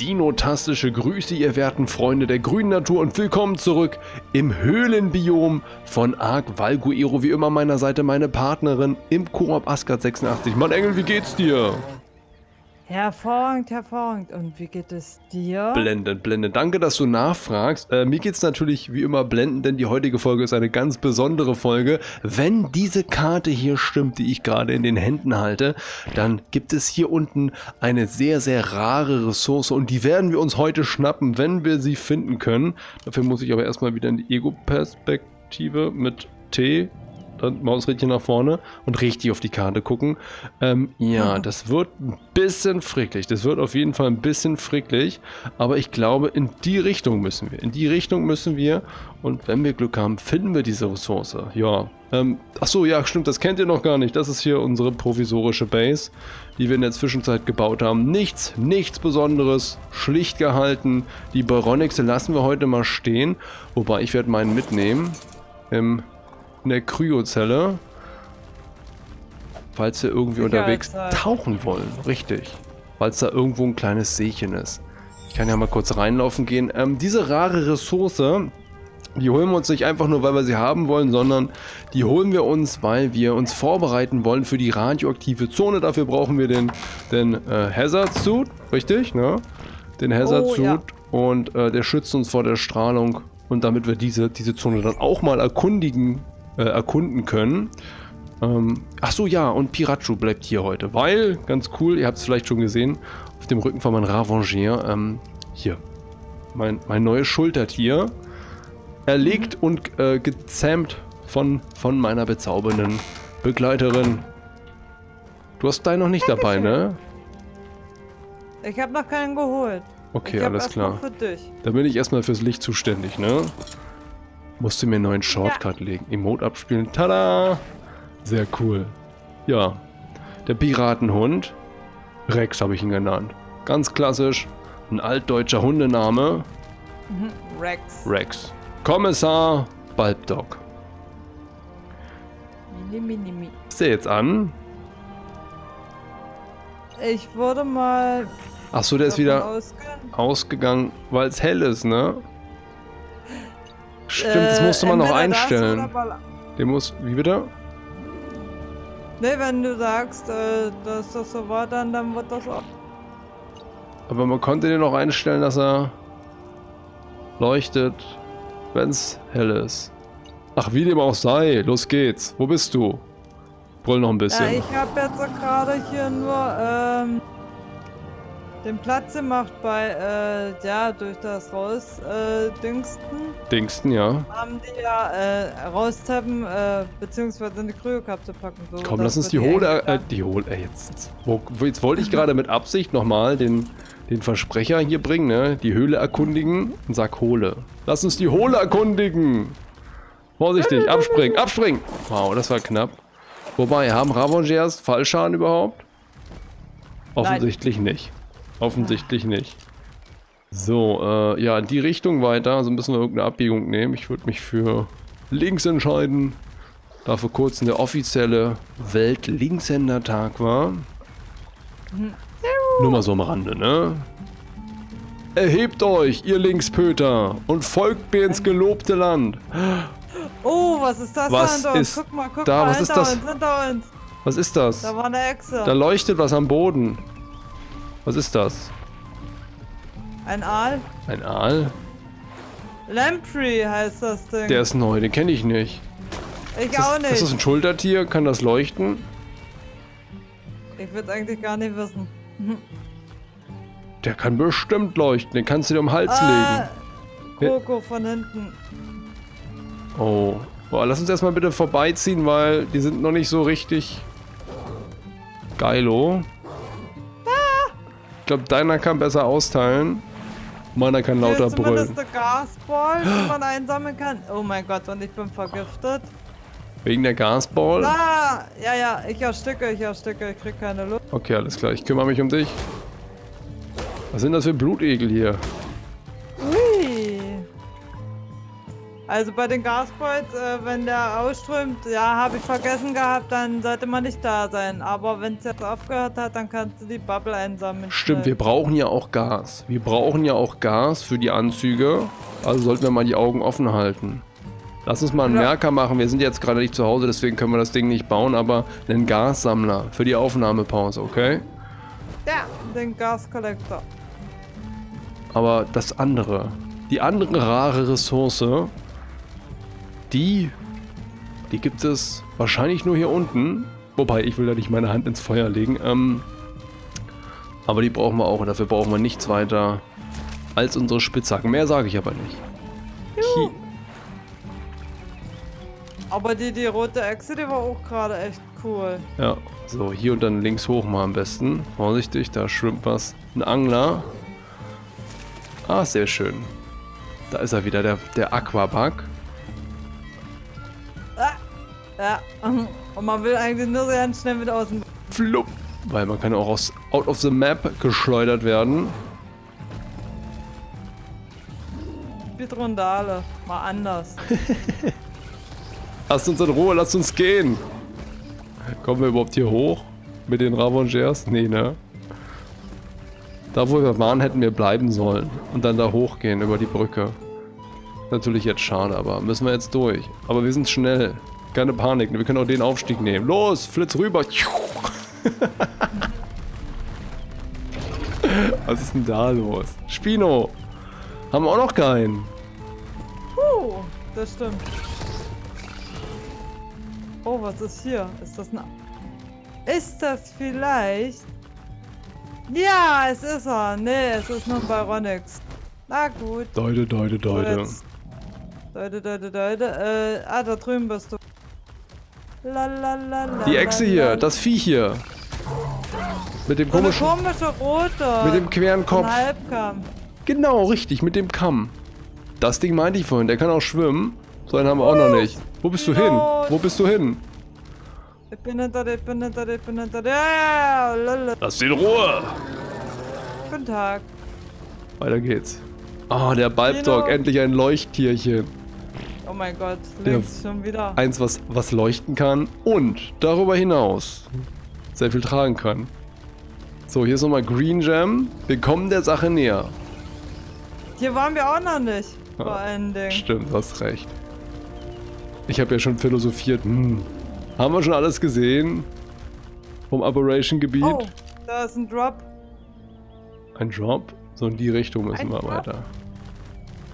dinotastische Grüße, ihr werten Freunde der grünen Natur und willkommen zurück im Höhlenbiom von Ark Valguero. Wie immer meiner Seite meine Partnerin im Koop Asgard 86. Mann Engel, wie geht's dir? Hervorragend, hervorragend. Und wie geht es dir? Blendend, blendend. Danke, dass du nachfragst. Äh, mir geht's natürlich wie immer blendend, denn die heutige Folge ist eine ganz besondere Folge. Wenn diese Karte hier stimmt, die ich gerade in den Händen halte, dann gibt es hier unten eine sehr, sehr rare Ressource und die werden wir uns heute schnappen, wenn wir sie finden können. Dafür muss ich aber erstmal wieder in die Ego-Perspektive mit T dann Mausrädchen nach vorne und richtig auf die Karte gucken. Ähm, ja, das wird ein bisschen fricklig. Das wird auf jeden Fall ein bisschen fricklig. Aber ich glaube, in die Richtung müssen wir. In die Richtung müssen wir. Und wenn wir Glück haben, finden wir diese Ressource. Ja. Ähm, achso, ja, stimmt, das kennt ihr noch gar nicht. Das ist hier unsere provisorische Base, die wir in der Zwischenzeit gebaut haben. Nichts, nichts Besonderes, schlicht gehalten. Die Baronixe lassen wir heute mal stehen. Wobei, ich werde meinen mitnehmen. Im in der Kryozelle. Falls wir irgendwie unterwegs tauchen wollen. Richtig. Weil es da irgendwo ein kleines Seechen ist. Ich kann ja mal kurz reinlaufen gehen. Ähm, diese rare Ressource, die holen wir uns nicht einfach nur, weil wir sie haben wollen, sondern die holen wir uns, weil wir uns vorbereiten wollen für die radioaktive Zone. Dafür brauchen wir den, den äh, Hazard Suit, richtig? Ne? Den Hazard Suit. Oh, ja. Und äh, der schützt uns vor der Strahlung. Und damit wir diese, diese Zone dann auch mal erkundigen äh, erkunden können. Ähm, ach so, ja, und Pirachu bleibt hier heute, weil, ganz cool, ihr habt es vielleicht schon gesehen, auf dem Rücken von meinem Ravanger, ähm, hier, mein, mein neues Schultertier, erlegt mhm. und äh, gezähmt von, von meiner bezaubernden Begleiterin. Du hast deinen noch nicht Dankeschön. dabei, ne? Ich habe noch keinen geholt. Okay, alles klar. Da bin ich erstmal fürs Licht zuständig, ne? Musste mir einen neuen Shortcut ja. legen. Emote abspielen. Tada! Sehr cool. Ja. Der Piratenhund. Rex habe ich ihn genannt. Ganz klassisch. Ein altdeutscher Hundename. Mhm. Rex. Rex. Kommissar Balbdog. Mini, mini. Ist der jetzt an? Ich wurde mal. Achso, der ist wieder ausgegangen weil es hell ist, ne? Stimmt, das musste man noch einstellen. Den muss. Wie bitte? Ne, wenn du sagst, äh, dass das so war, dann, dann wird das auch. Aber man konnte den noch einstellen, dass er leuchtet, wenn es hell ist. Ach, wie dem auch sei. Los geht's. Wo bist du? Brüll noch ein bisschen. Ja, ich habe jetzt gerade hier nur ähm, den Platz gemacht bei, äh, ja, durch das Rausdingsten. Äh, Dingsten, ja. Haben die ja äh, raustappen, äh, beziehungsweise in die Kryokapsel packen. So, Komm, lass uns die Hohle, äh, die Hohle, äh, jetzt, wo, jetzt wollte ich gerade mit Absicht nochmal den, den Versprecher hier bringen, ne? Die Höhle erkundigen und sag Hohle. Lass uns die Hohle erkundigen! Vorsichtig, abspringen, abspringen! Wow, das war knapp. Wobei, haben Ravongers Fallschaden überhaupt? Offensichtlich Nein. nicht. Offensichtlich nicht. So, äh, ja, in die Richtung weiter. Also müssen wir irgendeine Abbiegung nehmen. Ich würde mich für links entscheiden. Da vor kurzem der offizielle Welt-Linkshänder-Tag war. Nur mal so am Rande, ne? Erhebt euch, ihr Linkspöter, und folgt mir ins gelobte Land. Oh, was ist das was da ist Guck mal, guck da, mal, was ist das? Uns, was ist das? Da war eine Echse. Da leuchtet was am Boden. Was ist das? Ein Aal. Ein Aal? Lamprey heißt das Ding. Der ist neu, den kenne ich nicht. Ich auch nicht. Ist das ein Schultertier? Kann das leuchten? Ich würde eigentlich gar nicht wissen. Der kann bestimmt leuchten. Den kannst du dir um den Hals ah, legen. Coco von hinten. Oh. Boah, lass uns erstmal bitte vorbeiziehen, weil die sind noch nicht so richtig geilo glaube, deiner kann besser austeilen. Meiner kann lauter Hier brüllen. Ist der Gasball, den man einsammeln kann. Oh mein Gott, und ich bin vergiftet. Wegen der Gasball? Ah, ja, ja, ich ersticke, ich ersticke, ich krieg keine Luft. Okay, alles klar, ich kümmere mich um dich. Was sind das für Blutegel hier? Also bei den Gasbolts, äh, wenn der ausströmt, ja, habe ich vergessen gehabt, dann sollte man nicht da sein. Aber wenn es jetzt aufgehört hat, dann kannst du die Bubble einsammeln. Stimmt, wir brauchen ja auch Gas. Wir brauchen ja auch Gas für die Anzüge. Also sollten wir mal die Augen offen halten. Lass uns mal einen Ja. Merker machen. Wir sind jetzt gerade nicht zu Hause, deswegen können wir das Ding nicht bauen, aber einen Gassammler für die Aufnahmepause, okay? Ja, den Gaskollektor. Aber das andere, die andere rare Ressource, die, die gibt es wahrscheinlich nur hier unten. Wobei, ich will da nicht meine Hand ins Feuer legen. Ähm, aber die brauchen wir auch und dafür brauchen wir nichts weiter als unsere Spitzhacken. Mehr sage ich aber nicht. Hi- Aber die, die rote Echse, die war auch gerade echt cool. Ja, so, hier und dann links hoch mal am besten. Vorsichtig, da schwimmt was. Ein Angler. Ah, sehr schön. Da ist er wieder, der, der Aquabug. Ja, und man will eigentlich nur so ganz schnell mit außen. Flupp. Weil man kann auch aus out of the map geschleudert werden. Speedrundale. Mal anders. Lasst uns in Ruhe, lasst uns gehen. Kommen wir überhaupt hier hoch? Mit den Ravengers? Nee, ne? Da, wo wir waren, hätten wir bleiben sollen. Und dann da hochgehen über die Brücke. Natürlich jetzt schade, aber müssen wir jetzt durch. Aber wir sind schnell. Keine Panik. Wir können auch den Aufstieg nehmen. Los, flitz rüber. Was ist denn da los? Spino. Haben wir auch noch keinen. Puh, das stimmt. Oh, was ist hier? Ist das eine... Ist das vielleicht... Ja, es ist er. Nee, es ist nur ein Byronix. Na gut. Deute, deute, deute. Deute, deute, deute. Äh, ah, da drüben bist du. Die Echse hier, das Viech hier. Mit dem So eine komischen. komische rote. Mit dem queren Ein Kopf. Halbkamm. Genau, richtig, mit dem Kamm. Das Ding meinte ich vorhin, der kann auch schwimmen. So einen haben wir auch noch nicht. Wo bist du hin? Wo bist du hin? Ich bin hinter dir, ich bin hinter dir, ich bin hinter dir. Ja, ja. Lass den in Ruhe! Guten Tag. Weiter geht's. Oh, der Balbdog, endlich ein Leuchttierchen. Oh mein Gott, Ja. links schon wieder. Eins, was, was leuchten kann und darüber hinaus sehr viel tragen kann. So, hier ist nochmal Green Jam. Wir kommen der Sache näher. Hier waren wir auch noch nicht. Ja, Vor allen Dingen. Stimmt, du hast recht. Ich habe ja schon philosophiert. Hm. Haben wir schon alles gesehen? Vom Operation-Gebiet? Oh, da ist ein Drop. Ein Drop? So in die Richtung müssen Ein wir Drop? weiter.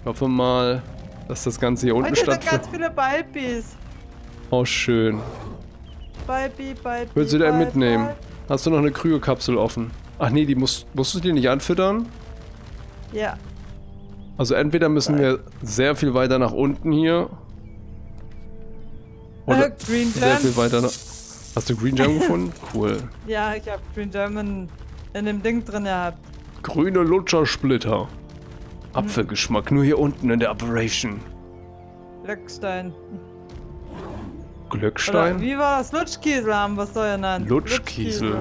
Ich hoffe mal, dass das Ganze hier unten Und hier sind stattfindet. ganz viele Balbis. Oh, schön. Balbi, Balbi. Willst du den Balbi. mitnehmen? Hast du noch eine Kryokapsel offen? Ach nee, die musst, musst du die nicht anfüttern? Ja. Also entweder müssen wir sehr viel weiter nach unten hier. Oder Äh, Green sehr Gem. viel weiter nach... Hast du Green Jam gefunden? Cool. Ja, ich habe Green German in dem Ding drin gehabt. Grüne Lutschersplitter. Apfelgeschmack, nur hier unten in der Operation. Glückstein. Oder Glückstein? wie war das? Lutschkiesel haben wir es so genannt. Lutschkiesel.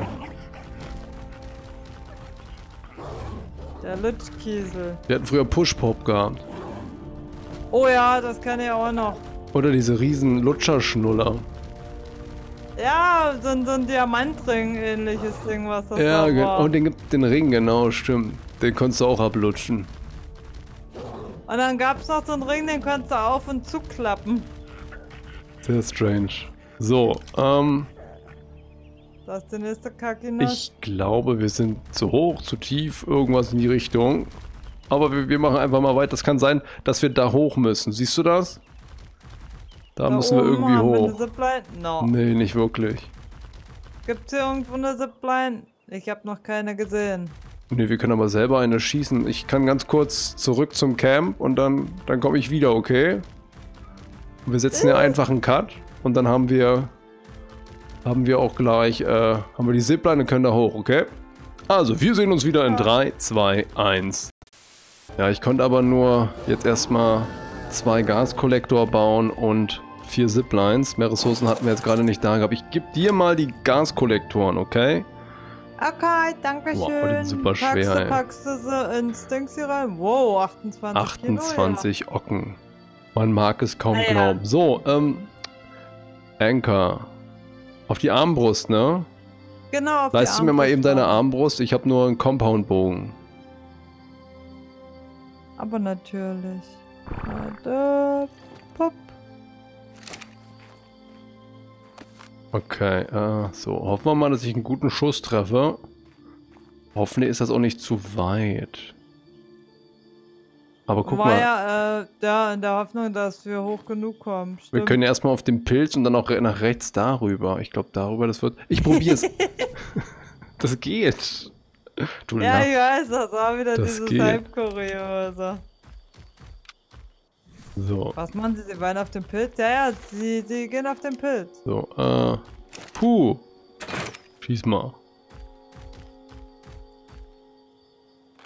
Der Lutschkiesel. Wir hatten früher Push-Pop gehabt. Oh ja, das kann ich auch noch. Oder diese riesen Lutscherschnuller. Ja, so, ein- so ein Diamantring ähnliches Ding, was das Ja, war. und den, gibt- den Ring, genau, stimmt. Den konntest du auch ablutschen. Und dann gab es noch so einen Ring, den konntest du auf und zuklappen. Sehr strange. So, ähm, Das ist der nächste Kakinas. ich glaube, wir sind zu hoch, zu tief, irgendwas in die Richtung. Aber wir, wir machen einfach mal weiter. Das kann sein, dass wir da hoch müssen. Siehst du das? Da, müssen wir irgendwie wir hoch. Eine Zipline? No. Nee, nicht wirklich. Gibt's hier irgendwo eine Zipline? Ich habe noch keine gesehen. Nee, wir können aber selber eine schießen. Ich kann ganz kurz zurück zum Camp und dann, dann komme ich wieder, okay? Und wir setzen hier einfach einen Cut und dann haben wir haben wir auch gleich, äh, haben wir die Zipline und können da hoch, okay? Also, wir sehen uns wieder in Ja. 3, 2, 1. Ja, ich konnte aber nur jetzt erstmal zwei Gaskollektor bauen und vier Ziplines. Mehr Ressourcen hatten wir jetzt gerade nicht da gehabt. Ich gebe dir mal die Gaskollektoren, okay? Okay, danke schön. Wow, die sind super packst schwer, Du, ey. packst du sie ins Dings hier rein? Wow, 28 Kilo, 28 Ocken. Man mag es kaum Ah, ja. glauben. So, ähm, Anchor. Auf die Armbrust, ne? Genau. auf die Leist du mir mal eben deine Armbrust Armbrust? Ich habe nur einen Compound-Bogen. Aber natürlich. Warte. Pop. Okay, äh, so. Hoffen wir mal, dass ich einen guten Schuss treffe. Hoffentlich ist das auch nicht zu weit. Aber guck War mal, ja äh, da in der Hoffnung, dass wir hoch genug kommen. wir Stimmt. können ja erstmal auf den Pilz und dann auch nach rechts darüber. Ich glaube, darüber, das wird. Ich probier's. das geht. Du ja, lachst. ich weiß, das war wieder Das dieses geht. Halbkuriose. So, Was machen sie? Sie wollen auf den Pilz? Ja, ja, sie, sie gehen auf den Pilz. so, äh. Puh. Schieß mal.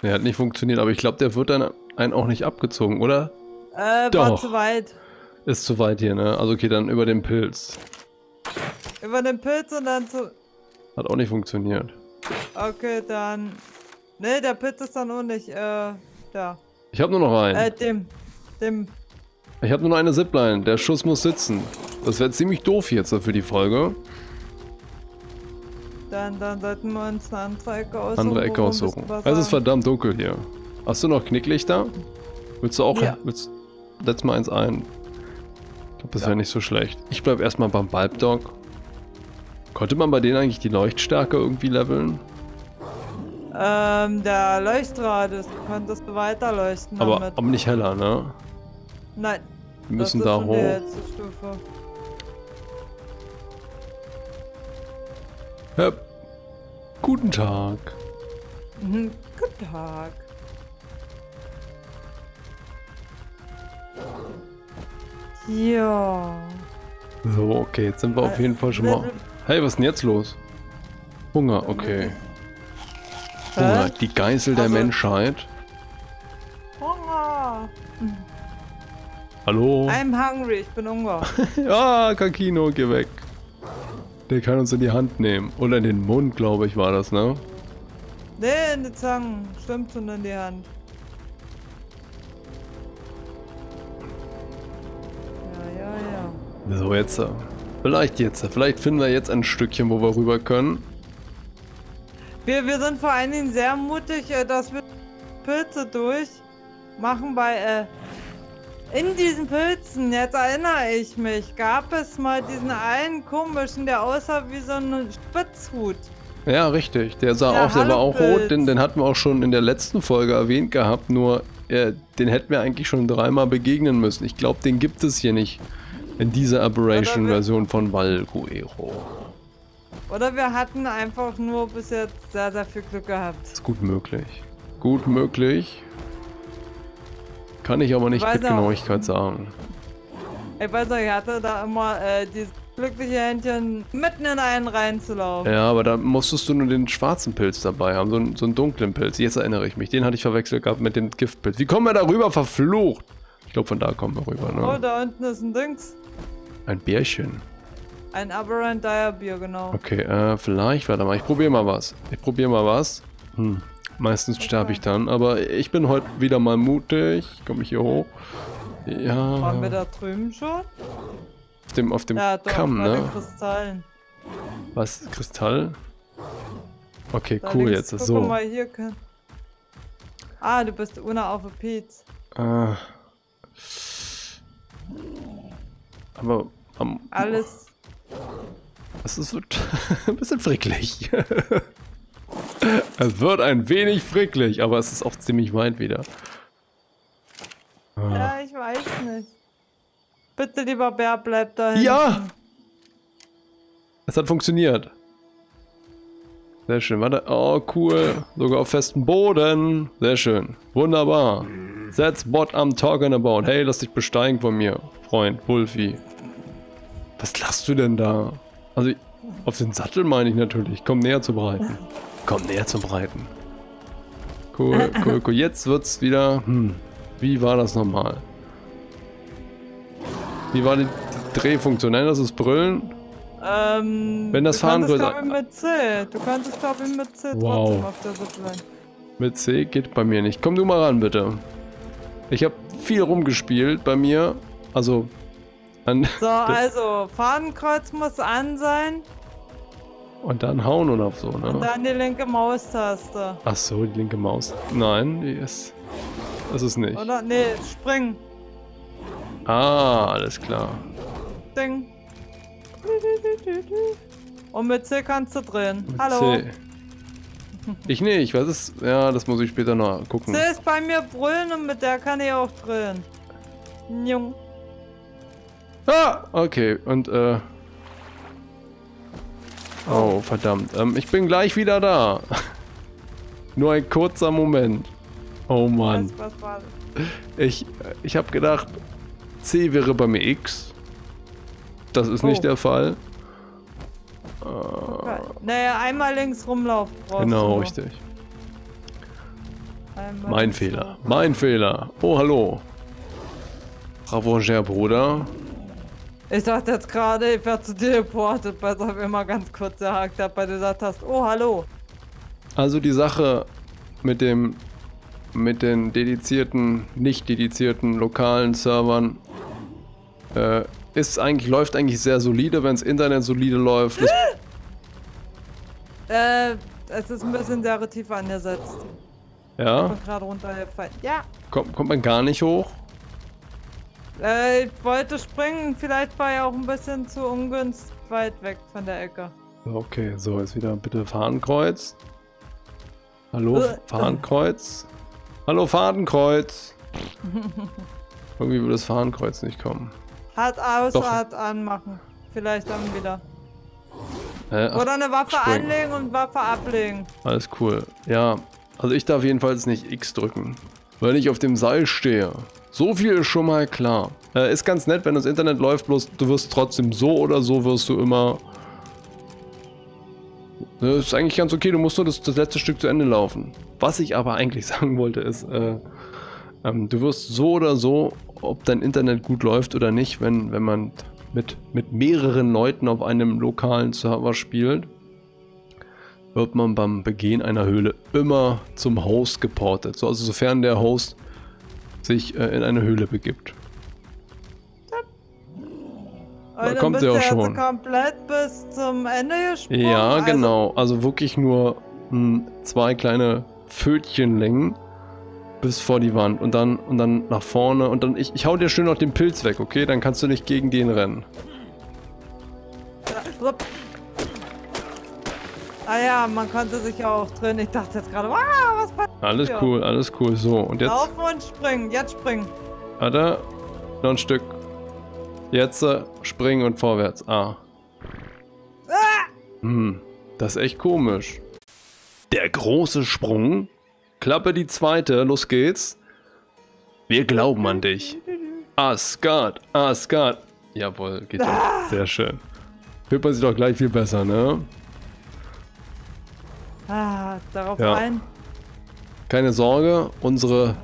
Der hat nicht funktioniert, aber ich glaube, der wird dann einen auch nicht abgezogen, oder? Äh, war Doch. zu weit. Ist zu weit hier, ne? Also okay, dann über den Pilz. Über den Pilz und dann zu. Hat auch nicht funktioniert. Okay, dann. Ne, der Pilz ist dann auch nicht, äh, da. Ich habe nur noch einen. Äh, dem. Dem. Ich habe nur noch eine Zipline. Der Schuss muss sitzen. Das wäre ziemlich doof jetzt für die Folge. Dann, dann sollten wir uns eine andere Ecke aussuchen. Andere Ecke aussuchen. Es ist verdammt dunkel hier. Hast du noch Knicklichter? Willst du auch... Ja. Willst, setz mal eins ein. Ich glaube, das wäre nicht so schlecht. Ich bleib erstmal beim Bulbdog. Konnte man bei denen eigentlich die Leuchtstärke irgendwie leveln? Ähm, der Leuchtdraht ist, du könntest weiterleuchten Aber, damit. aber nicht heller, ne? Nein. Wir müssen da hoch. Ja. Guten Tag. Mhm. Guten Tag. Ja. So, okay, jetzt sind wir auf Äh, jeden Fall schon mal... Hey, was ist denn jetzt los? Hunger, okay. Hunger, die Geißel der Also- Menschheit. Hunger. Hallo? I'm hungry, ich bin Hunger. Ja, Kakino, geh weg. Der kann uns in die Hand nehmen. Oder in den Mund, glaube ich, war das, ne? nee, in die Zangen. Stimmt schon in die Hand. Ja, ja, ja. So, jetzt. äh, Vielleicht jetzt. Vielleicht finden wir jetzt ein Stückchen, wo wir rüber können. Wir, wir sind vor allen Dingen sehr mutig, äh, dass wir Pilze durch machen bei, äh, in diesen Pilzen, jetzt erinnere ich mich, gab es mal diesen einen komischen, der aussah wie so ein Spitzhut. Ja, richtig. Der sah Ja, auch, der war auch rot. Den, den hatten wir auch schon in der letzten Folge erwähnt gehabt. Nur, äh, den hätten wir eigentlich schon dreimal begegnen müssen. Ich glaube, den gibt es hier nicht. In dieser Aberration-Version von Valguero. Oder wir hatten einfach nur bis jetzt sehr, sehr viel Glück gehabt. Ist gut möglich. Gut möglich. Kann ich aber nicht mit Genauigkeit sagen. Ich weiß noch, ich hatte da immer äh, dieses glückliche Händchen, mitten in einen reinzulaufen. Ja, aber da musstest du nur den schwarzen Pilz dabei haben, so, einen- so einen dunklen Pilz. Jetzt erinnere ich mich. Den hatte ich verwechselt gehabt mit dem Giftpilz. Wie kommen wir da rüber? Verflucht! Ich glaube, von da kommen wir rüber, Oh, ne? da unten ist ein Dings. Ein Bärchen. Ein Aberrant Dire Bier, genau. Okay, äh, vielleicht, warte mal, ich probiere mal was. Ich probiere mal was. Hm, meistens sterbe ich dann, aber ich bin heute wieder mal mutig. Komme ich hier hoch? Waren wir Ja, da drüben schon? auf dem, auf dem Ja, doch, Kamm, ne? den Kristallen. Was? Kristall? Okay, Da cool, links, jetzt so. mal, hier. Ah, du bist Una auf a Pizza. Äh, aber am, Alles... es ist, wird ein bisschen fricklig. es wird ein wenig fricklig, aber es ist auch ziemlich weit wieder. Ah. Ja, ich weiß nicht. Bitte, lieber Bär, bleib da. Ja! Es hat funktioniert. Sehr schön, warte. Oh, cool. Sogar auf festem Boden. Sehr schön. Wunderbar. That's what I'm talking about. Hey, lass dich besteigen von mir, Freund, Wolfi. Was lachst du denn da? Also, auf den Sattel meine ich natürlich. Komm näher zum Breiten. Komm näher zum Breiten. Cool, cool, cool. Jetzt wird's wieder. Hm. Wie war das nochmal? Wie war die, die Drehfunktion? Nein, das ist Brüllen. Ähm, Wenn das du Fahren konntest, größer- glaub ich, mit C. Du kannst, glaube ich, mit C Wow. trotzdem auf der Zipline. Mit C geht bei mir nicht. Komm du mal ran, bitte. Ich habe viel rumgespielt bei mir Also. An so, also, Fadenkreuz muss an sein. Und dann hauen oder so, ne? Und dann die linke Maustaste. Ach so, die linke Maus. Nein, die ist. Das ist nicht. Oder? Nee, springen. Ah, alles klar. Ding. Und mit C kannst du drehen. Mit Hallo. C. Ich nicht, was ist. Ja, das muss ich später noch gucken. C ist bei mir brüllen und mit der kann ich auch drehen. Jung. Ah, okay, und äh. Oh, verdammt. Ähm, ich bin gleich wieder da. Nur ein kurzer Moment. Oh Mann. Was, was war das? Ich, ich habe gedacht, C wäre bei mir X. Das ist oh. nicht der Fall. Okay. Naja, einmal links rumlaufen. Genau, richtig. Einmal mein Fehler. Mein Fehler. Oh, hallo. Ravonger, Bruder. Ich dachte jetzt gerade, ich werde zu dir reportet, weil ich immer ganz kurz gehakt habe, weil du gesagt hast, oh, hallo. Also die Sache mit dem mit den dedizierten, nicht dedizierten lokalen Servern äh, ist eigentlich, läuft eigentlich sehr solide, wenn das Internet solide läuft. äh, es ist ein bisschen sehr tief angesetzt. Ja? Ich bin gerade runtergefallen. Ja. Kommt, kommt man gar nicht hoch? Äh, ich wollte springen, vielleicht war er auch ein bisschen zu ungünstig weit weg von der Ecke. Okay, so, jetzt wieder bitte Fahnenkreuz. Hallo, äh, Fahnenkreuz. Hallo, Fadenkreuz. Irgendwie würde das Fahnenkreuz nicht kommen. Hat aus, Doch. hat anmachen. Vielleicht dann wieder. Äh, Oder eine Waffe springen. anlegen und Waffe ablegen. Alles cool. Ja, also ich darf jedenfalls nicht X drücken. Weil ich auf dem Seil stehe. So viel ist schon mal klar. Äh, ist ganz nett, wenn das Internet läuft, bloß du wirst trotzdem so oder so wirst du immer... Das ne, ist eigentlich ganz okay, du musst nur das, das letzte Stück zu Ende laufen. Was ich aber eigentlich sagen wollte ist, äh, ähm, du wirst so oder so, ob dein Internet gut läuft oder nicht, wenn, wenn man mit, mit mehreren Leuten auf einem lokalen Server spielt, wird man beim Begehen einer Höhle immer zum Host geportet. So, also sofern der Host sich äh, in eine Höhle begibt. Da kommt sie auch schon. komplett bis zum Ende gesprungen? Ja, also genau. Also wirklich nur mh, hm, zwei kleine Pfötchenlängen bis vor die Wand und dann und dann nach vorne und dann ich, ich hau dir schön noch den Pilz weg, okay? Dann kannst du nicht gegen den rennen. Ja, ah ja, man konnte sich auch drin. Ich dachte jetzt gerade, wow, was passiert? Alles cool, alles cool. So, und jetzt. Laufen und springen, jetzt springen. Warte, noch ein Stück. Jetzt äh, springen und vorwärts. Ah. ah. Hm, das ist echt komisch. Der große Sprung. Klappe die zweite, los geht's. Wir glauben an dich. Asgard, Asgard. Jawohl, geht ah. Sehr schön. Hört man sich doch gleich viel besser, ne? Ah, darauf ja. ein. Keine Sorge, unsere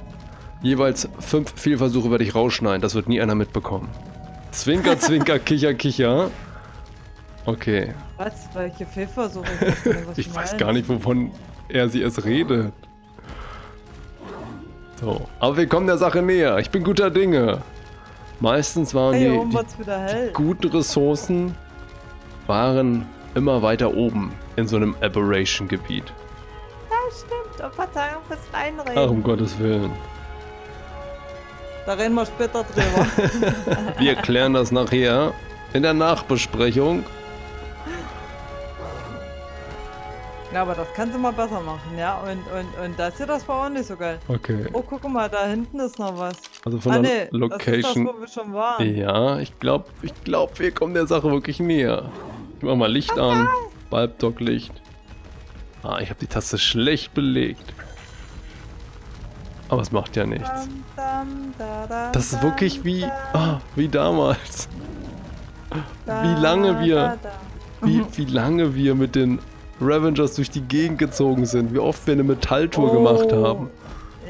jeweils fünf Fehlversuche werde ich rausschneiden. Das wird nie einer mitbekommen. Zwinker, zwinker, kicher, kicher. Okay. Was? Welche Fehlversuche? ich weiß gar nicht, wovon er sie es redet. So, aber wir kommen der Sache näher. Ich bin guter Dinge. Meistens waren hey, die, die, die guten Ressourcen waren immer weiter oben in so einem Aberration-Gebiet. Ja, stimmt. Oh, Verzeihung fürs Reinreden. Ach, um Gottes Willen. Da reden wir später drüber. wir klären das nachher in der Nachbesprechung. Ja, aber das kannst du mal besser machen, ja. Und, und, und das hier, das war auch nicht so geil. Okay. Oh, guck mal, da hinten ist noch was. Also von ah, der nee, Location. Das ist das, wo wir schon waren. Ja, ich glaube, ich glaub, wir kommen der Sache wirklich näher. Ich mach mal Licht okay. an. Balbdock-Licht. Ah, ich habe die Taste schlecht belegt. Aber es macht ja nichts. Das ist wirklich wie, ah, wie damals. Wie lange wir, wie, wie lange wir mit den Ravengers durch die Gegend gezogen sind. Wie oft wir eine Metalltour oh. gemacht haben.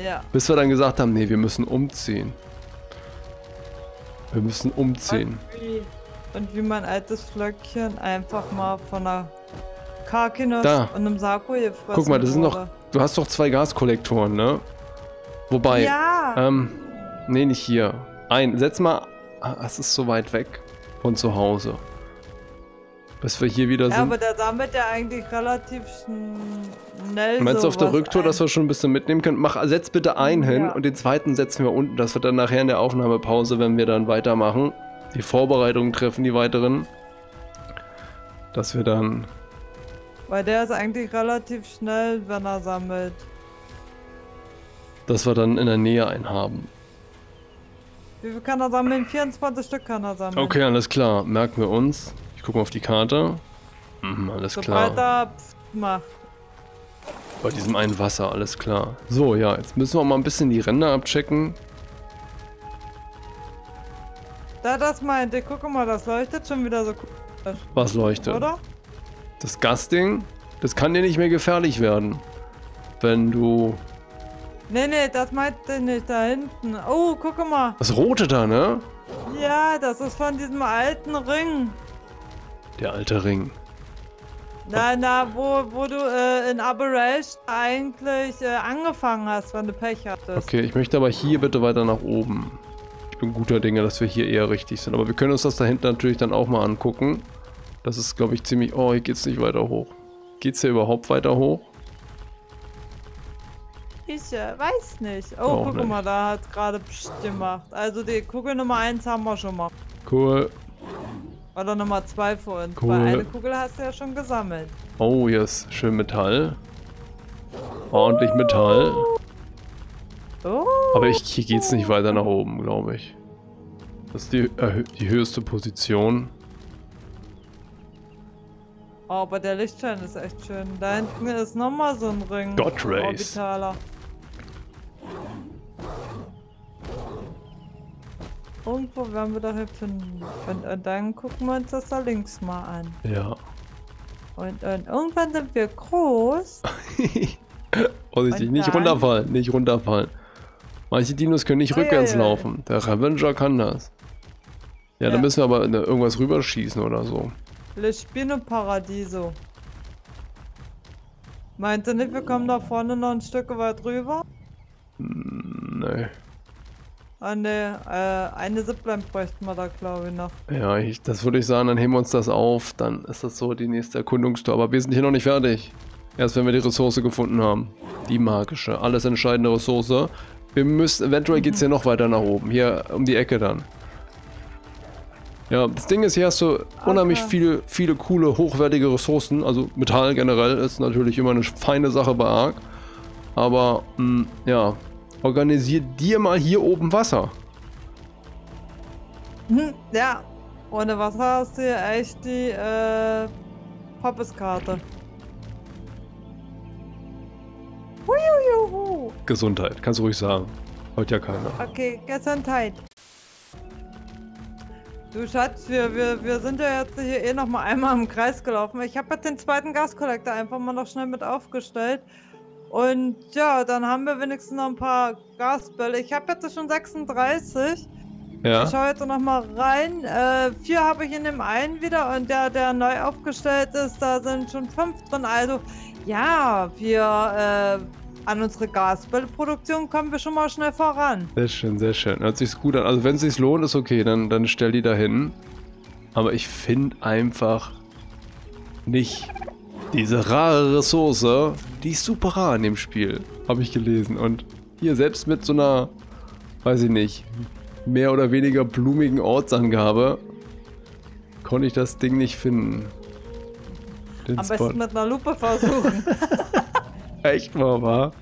Ja. Bis wir dann gesagt haben, nee, wir müssen umziehen. Wir müssen umziehen. Wie, und wie mein altes Flöckchen einfach mal von einer Karkinos und einem Sakko gefressen Guck mal, das sind noch. Du hast doch zwei Gaskollektoren, ne? Wobei. Ja. Ähm. Nee, nicht hier. Ein. Setz mal ah, es ist so weit weg von zu Hause. Bis wir hier wieder Ja, sind. aber der sammelt ja eigentlich relativ schnell. Meinst du auf der Rücktour, ein. dass wir schon ein bisschen mitnehmen können? Mach, setz bitte einen hin Ja. und den zweiten setzen wir unten. Das wird dann nachher in der Aufnahmepause, wenn wir dann weitermachen. Die Vorbereitungen treffen, die weiteren. Dass wir dann. Weil der ist eigentlich relativ schnell, wenn er sammelt. Dass wir dann in der Nähe einen haben. Wie viel kann er sammeln? 24 Stück kann er sammeln. Okay, alles klar. Merken wir uns. Ich gucke mal auf die Karte. Mhm, alles Sobald klar. Pfft macht. Bei diesem einen Wasser, alles klar. So, ja, jetzt müssen wir mal ein bisschen die Ränder abchecken. Da das meinte, guck mal, das leuchtet schon wieder so cool. Was leuchtet? Oder? Das Gasding, das kann dir nicht mehr gefährlich werden. Wenn du. Nee, nee, das meinte ich nicht, da hinten. Oh, guck mal. Das Rote da, ne? Ja, das ist von diesem alten Ring. Der alte Ring. Na, na, wo, wo du äh, in Aberration eigentlich äh, angefangen hast, wenn du Pech hattest. Okay, ich möchte aber hier bitte weiter nach oben. Ich bin guter Dinge, dass wir hier eher richtig sind. Aber wir können uns das da hinten natürlich dann auch mal angucken. Das ist, glaube ich, ziemlich... Oh, hier geht's nicht weiter hoch. Geht's hier überhaupt weiter hoch? Ich äh, weiß nicht. Oh, Auch guck nicht. mal, da hat gerade gemacht. Also die Kugel Nummer 1 haben wir schon mal. Cool. Oder Nummer 2 für uns. Cool. Weil eine Kugel hast du ja schon gesammelt. Oh, hier ist schön Metall. Ordentlich Metall. Oh. Aber ich, hier geht's nicht weiter nach oben, glaube ich. Das ist die, erhö- die höchste Position. oh, aber der Lichtschein ist echt schön. Da hinten ist nochmal so ein Ring. God Race. Orbitaler. Irgendwo werden wir doch hier finden. Und, und dann gucken wir uns das da links mal an. Ja. Und, und irgendwann sind wir groß. Vorsichtig, nicht runterfallen, nicht runterfallen. Manche Dinos können nicht rückwärts ui, ui. laufen. Der Revenger kann das. Ja, Ja. da müssen wir aber ne, irgendwas rüberschießen oder so. Le Spino Paradiso. Meinte nicht, wir kommen da vorne noch ein Stück weit rüber? Hm, Nee. Ah ne, äh, eine Zipline bräuchten wir da glaube ich noch. Ja, ich, das würde ich sagen, dann heben wir uns das auf. Dann ist das so die nächste Erkundungstour. Aber wir sind hier noch nicht fertig. Erst wenn wir die Ressource gefunden haben. Die magische, alles entscheidende Ressource. Wir müssen, eventuell geht es hier noch weiter nach oben. Hier um die Ecke dann. Ja, das Ding ist, hier hast du unheimlich Okay. viele, viele coole, hochwertige Ressourcen. Also Metall generell ist natürlich immer eine feine Sache bei Ark. Aber, mh, ja, organisier dir mal hier oben Wasser. Hm, ja, ohne Wasser hast du hier echt die, äh, Poppeskarte. Huiuiuhu. Gesundheit, kannst du ruhig sagen. Heute ja keiner. Okay, Gesundheit. Du Schatz, wir, wir, wir sind ja jetzt hier eh noch mal einmal im Kreis gelaufen. Ich habe jetzt den zweiten Gaskollektor einfach mal noch schnell mit aufgestellt. Und ja, dann haben wir wenigstens noch ein paar Gasbälle. Ich habe jetzt schon 36. Ja? Ich schaue jetzt noch mal rein. Äh, vier habe ich in dem einen wieder und der, der neu aufgestellt ist, da sind schon fünf drin. Also ja, wir äh, an unsere Gasbällproduktion kommen wir schon mal schnell voran. Sehr schön, sehr schön. Hört sich gut an. Also wenn es sich lohnt, ist okay, dann, dann stell die da hin. Aber ich finde einfach nicht diese rare Ressource, die ist super rar in dem Spiel, habe ich gelesen. Und hier selbst mit so einer, weiß ich nicht, mehr oder weniger blumigen Ortsangabe, konnte ich das Ding nicht finden. Den Am Spot. besten mit einer Lupe versuchen. Echt mal, wa?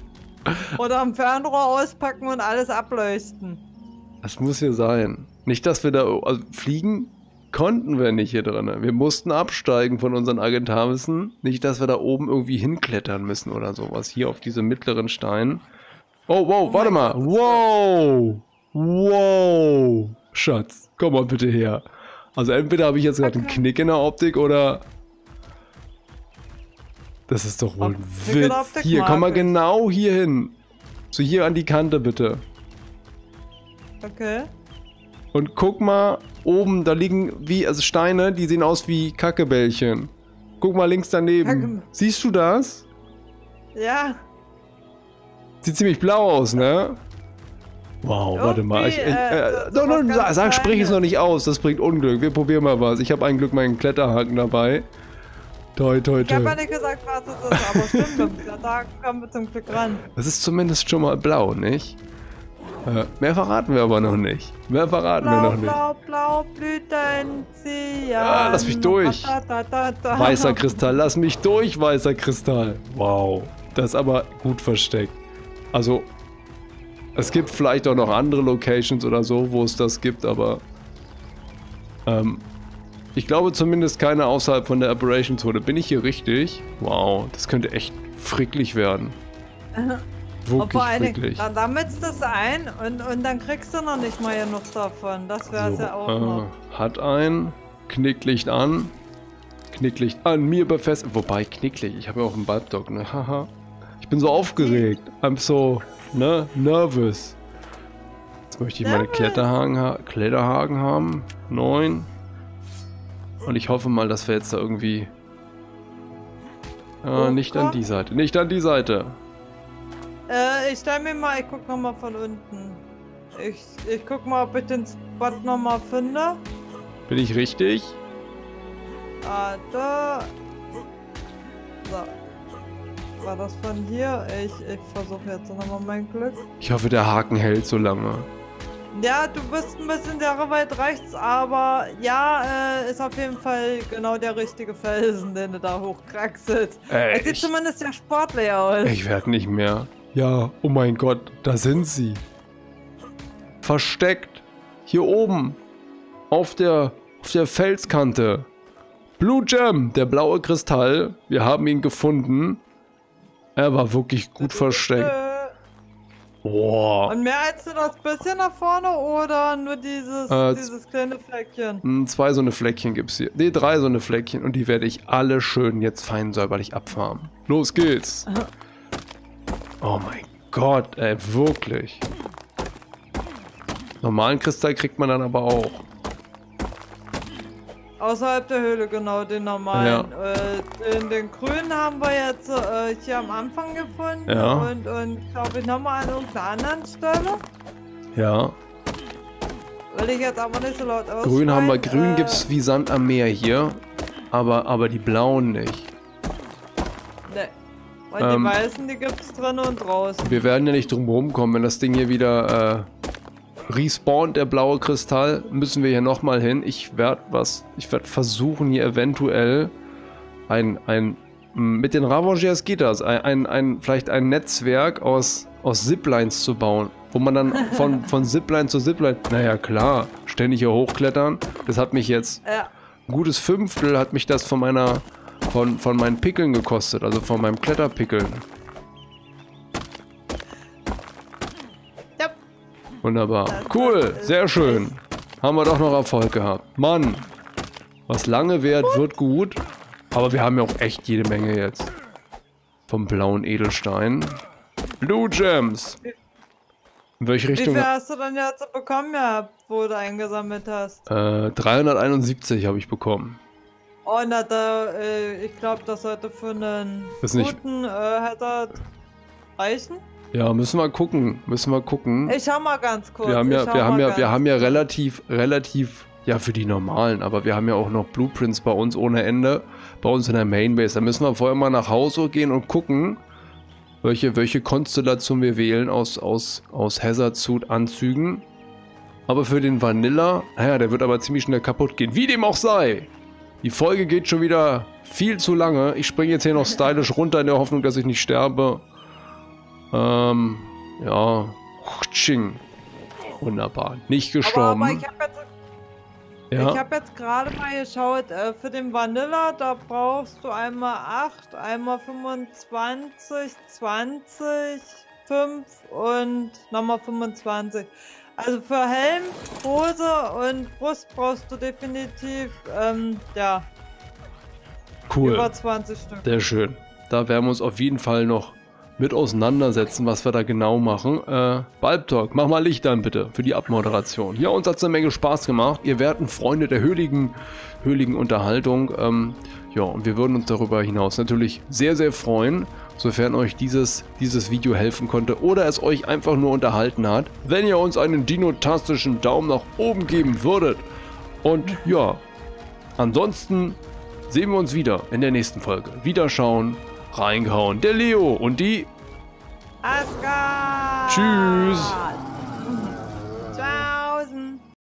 Oder am Fernrohr auspacken und alles ableuchten. Das muss hier sein. Nicht, dass wir da also fliegen konnten wir nicht hier drin. Wir mussten absteigen von unseren Agentarwissen. Nicht, dass wir da oben irgendwie hinklettern müssen oder sowas. Hier auf diese mittleren Steine. Oh, wow, warte mein mal. Wow. Wow. Schatz, komm mal bitte her. Also entweder habe ich jetzt gerade einen. Knick in der Optik oder... Das ist doch wohl ein Witz. Hier, komm mal genau hier hin. So hier an die Kante bitte. Okay. Und guck mal, oben, da liegen wie, also Steine, die sehen aus wie Kackebällchen. Guck mal links daneben. Kacke- Siehst du das? Ja. Sieht ziemlich blau aus, ne? Wow, warte mal. Ich, ich, äh, äh, no, no, sag, sag, sprich es noch nicht aus. Das bringt Unglück. Wir probieren mal was. Ich habe ein Glück meinen Kletterhaken dabei. Toi, toi, Ich habe ja toi. nicht gesagt, was es ist, aber stimmt, da kommen wir zum Glück ran. Das ist zumindest schon mal blau, nicht? Äh, mehr verraten wir aber noch nicht. Mehr verraten wir Blau, noch nicht. blau, blau, Blüten ziehen. Ah, lass mich durch. Da, da, da, da. Weißer Kristall, lass mich durch, weißer Kristall. Wow, das ist aber gut versteckt. Also, es gibt vielleicht auch noch andere Locations oder so, wo es das gibt, aber ähm, ich glaube zumindest keine außerhalb von der Operation-Zone. Bin ich hier richtig? Wow, das könnte echt fricklich werden. Und Wirklich dann sammelst du es ein und, und dann kriegst du noch nicht mal genug davon. Das wäre es So, ja auch noch. äh, hat ein, Knicklicht an, Knicklicht an, mir befestigt. Wobei, Knicklicht, ich habe ja auch einen Bulbdog, ne? Haha. Ich bin so aufgeregt. I'm so, ne, nervous. Jetzt möchte ich meine. Kletterhaken, ha Kletterhaken haben. Neun. Und ich hoffe mal, dass wir jetzt da irgendwie... Äh, nicht an die Seite. Nicht an die Seite. Äh, ich stell mir mal, ich guck noch mal von unten. Ich, ich guck mal, ob ich den Spot noch mal finde. Bin ich richtig? Ah, da. So. War das von hier? Ich, ich versuche jetzt noch mal mein Glück. Ich hoffe, der Haken hält so lange. Ja, du bist ein bisschen sehr weit rechts, aber ja, äh, ist auf jeden Fall genau der richtige Felsen, den du da hochkraxelst. Ey, Es sieht ich- zumindest sehr sportlich aus. Ich werde nicht mehr. Ja, oh mein Gott, da sind sie. Versteckt. Hier oben. Auf der, auf der Felskante. Blue Gem, der blaue Kristall. Wir haben ihn gefunden. Er war wirklich gut versteckt. Boah. Und mehr als nur das bisschen nach vorne oder nur dieses, Äh, dieses kleine Fleckchen? Hm, Zwei so eine Fleckchen gibt's hier. Ne, drei so eine Fleckchen. Und die werde ich alle schön jetzt fein säuberlich abfarmen. Los geht's. Oh mein Gott, ey, wirklich. Normalen Kristall kriegt man dann aber auch. Außerhalb der Höhle, genau, den normalen. Äh, den, den grünen haben wir jetzt äh, hier am Anfang gefunden. Ja. Und, und glaube ich nochmal an irgendeiner anderen Stelle. Ja. Will ich jetzt aber nicht so laut ausschreien. Grün haben wir, grün äh, gibt's wie Sand am Meer hier. Aber, aber die blauen nicht. Ne. Und Ähm, die weißen, die gibt's drinnen und draußen. Wir werden ja nicht drum rumkommen, wenn das Ding hier wieder äh, respawnt, der blaue Kristall, müssen wir hier nochmal hin. Ich werde was, ich werde versuchen hier eventuell ein, ein, mit den Ravagers geht das, ein, ein, ein vielleicht ein Netzwerk aus, aus Ziplines zu bauen, wo man dann von, von Zipline zu Zipline, naja klar, ständig hier hochklettern. Das hat mich jetzt Ja. ein gutes Fünftel hat mich das von meiner von, von meinen Pickeln gekostet, also von meinem Kletterpickeln. Wunderbar. Cool, sehr schön. Haben wir doch noch Erfolg gehabt. Mann, was lange währt, wird gut. Aber wir haben ja auch echt jede Menge jetzt. Vom blauen Edelstein. Blue Gems. In welche Wie Richtung? viel hast du denn jetzt bekommen gehabt, wo du eingesammelt hast? Äh, 371 habe ich bekommen. Oh, na, da, äh, ich glaube, das sollte für einen Das ist nicht- guten äh, Hazard reichen. Ja, müssen wir gucken. Müssen wir gucken. Ich schau mal ganz kurz. Wir haben ja, wir haben mal ja, wir haben ja relativ, relativ, ja für die normalen, aber wir haben ja auch noch Blueprints bei uns ohne Ende, bei uns in der Mainbase. Da müssen wir vorher mal nach Hause gehen und gucken, welche, welche Konstellation wir wählen aus, aus, aus Hazard Suit Anzügen. Aber für den Vanilla, naja, der wird aber ziemlich schnell kaputt gehen. Wie dem auch sei. Die Folge geht schon wieder viel zu lange. Ich springe jetzt hier noch stylisch runter in der Hoffnung, dass ich nicht sterbe. Ähm, ja. Wunderbar. Nicht Aber, gestorben. aber ich habe jetzt, ja. hab jetzt gerade mal geschaut, äh, für den Vanilla, da brauchst du einmal 8, einmal 25, 20, 5 und nochmal 25. Also für Helm, Hose und Brust brauchst du definitiv, ähm, ja, cool. über 20 Stück. Sehr schön. Da werden wir uns auf jeden Fall noch mit auseinandersetzen, was wir da genau machen. Äh, Balbtalk, mach mal Licht an bitte für die Abmoderation. Ja, uns hat es eine Menge Spaß gemacht. Ihr werten Freunde der höhligen, höhligen Unterhaltung. Ähm, ja, und wir würden uns darüber hinaus natürlich sehr, sehr freuen, sofern euch dieses, dieses Video helfen konnte oder es euch einfach nur unterhalten hat, wenn ihr uns einen dinotastischen Daumen nach oben geben würdet. Und ja, ansonsten sehen wir uns wieder in der nächsten Folge. Wiederschauen reingehauen. Der Leo und die... Asgard! Tschüss!